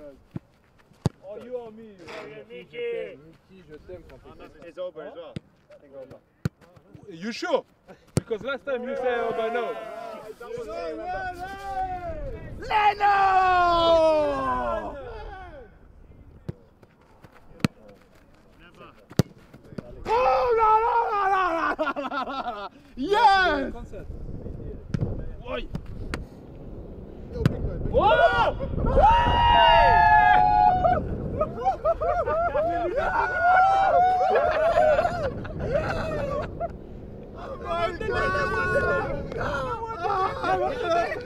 Oh, you are me. Mickey. Mickey, je t'aime quand tu It's over as well. You sure? Because last time you said over no. Leno! Oh la la la la la la! Yes! Oi! Oh! yes.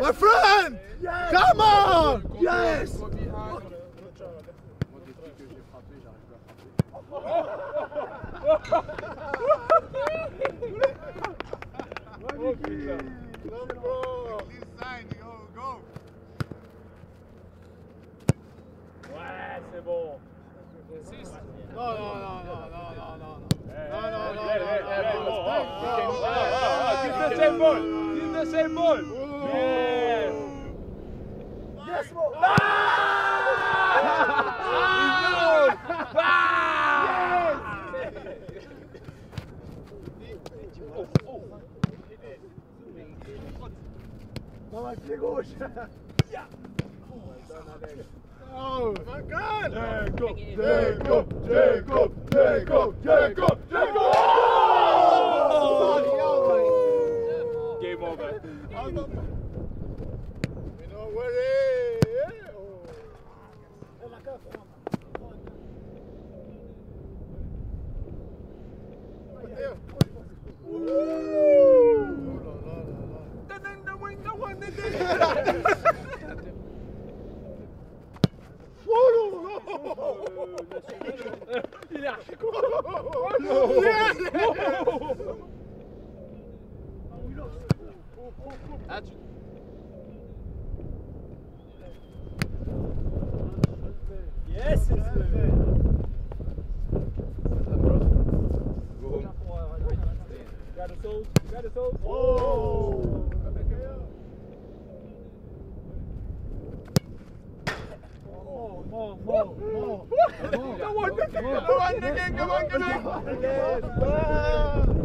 My friend! Yes. Come on! Yes! Go! basketball. Assist? No, no, no, no, no, no, no. No, no, no, no. Give the same ball. Give the same ball. Yeah. Yes, ball. No! Ah! Yes! Oh, oh. Давай, Григорьевич! Я! Oh, Oh my God! Jacob, Jacob, Jacob, Jacob, Jacob, Jacob! Oh! Game over. You know what it is? Oh my God! Woo! No, no, no, no, no. Il est archi con. Ah, tu... Yes, it's Got? You got the souls? No, no, no, no. Come on, come on, come on, come on!